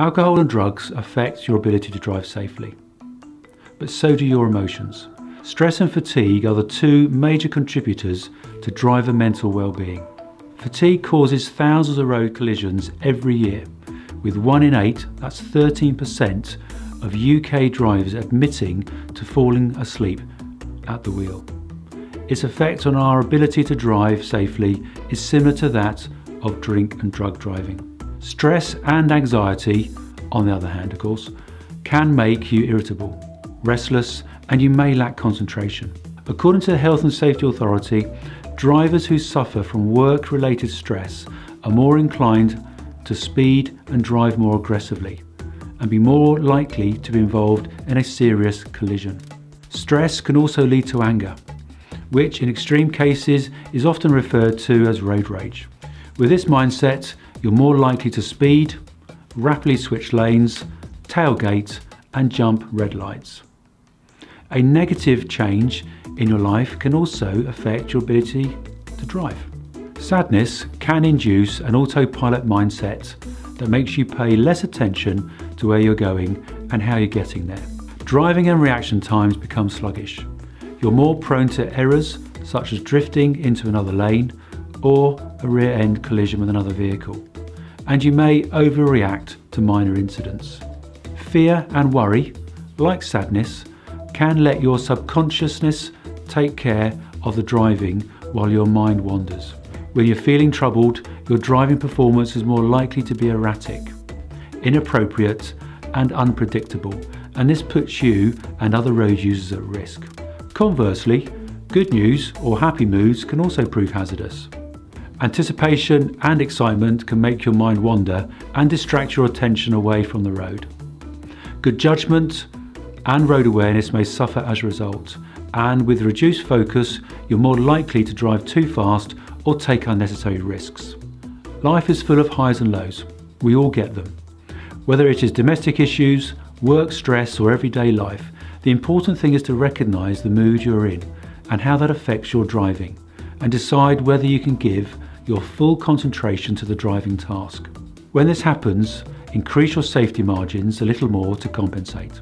Alcohol and drugs affect your ability to drive safely, but so do your emotions. Stress and fatigue are the two major contributors to driver mental well-being. Fatigue causes thousands of road collisions every year, with one in eight, that's 13%, of UK drivers admitting to falling asleep at the wheel. Its effect on our ability to drive safely is similar to that of drink and drug driving. Stress and anxiety, on the other hand, of course, can make you irritable, restless, and you may lack concentration. According to the Health and Safety Authority, drivers who suffer from work related stress are more inclined to speed and drive more aggressively and be more likely to be involved in a serious collision. Stress can also lead to anger, which in extreme cases is often referred to as road rage. With this mindset, you're more likely to speed, rapidly switch lanes, tailgate, and jump red lights. A negative change in your life can also affect your ability to drive. Sadness can induce an autopilot mindset that makes you pay less attention to where you're going and how you're getting there. Driving and reaction times become sluggish. You're more prone to errors such as drifting into another lane or a rear end collision with another vehicle. And you may overreact to minor incidents. Fear and worry, like sadness, can let your subconsciousness take care of the driving while your mind wanders. When you're feeling troubled, your driving performance is more likely to be erratic, inappropriate, and unpredictable, and this puts you and other road users at risk. Conversely, good news or happy moods can also prove hazardous. Anticipation and excitement can make your mind wander and distract your attention away from the road. Good judgment and road awareness may suffer as a result, and with reduced focus, you're more likely to drive too fast or take unnecessary risks. Life is full of highs and lows. We all get them. Whether it is domestic issues, work stress, or everyday life, the important thing is to recognise the mood you're in and how that affects your driving, and decide whether you can give your full concentration to the driving task. When this happens, increase your safety margins a little more to compensate.